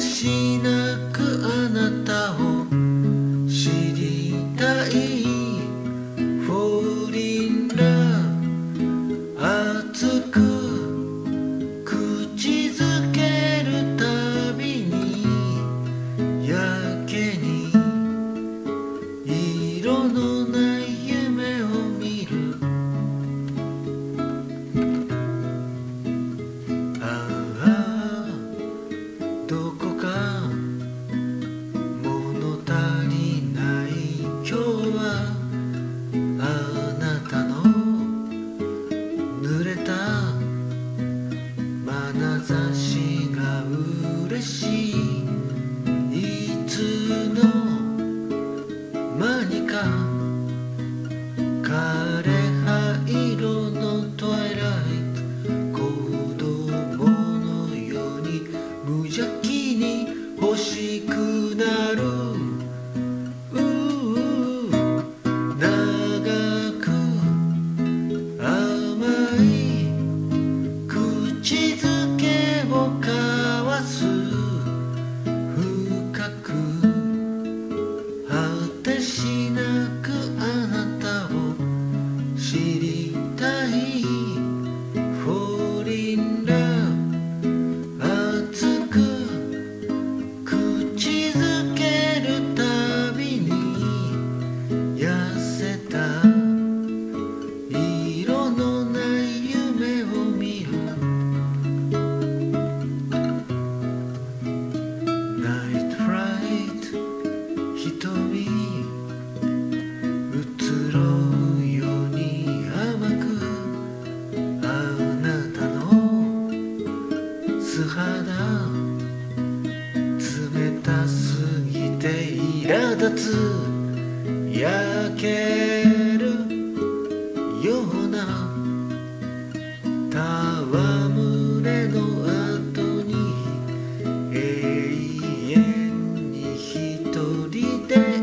失う苛立つ焼けるような戯れの後に永遠に一人で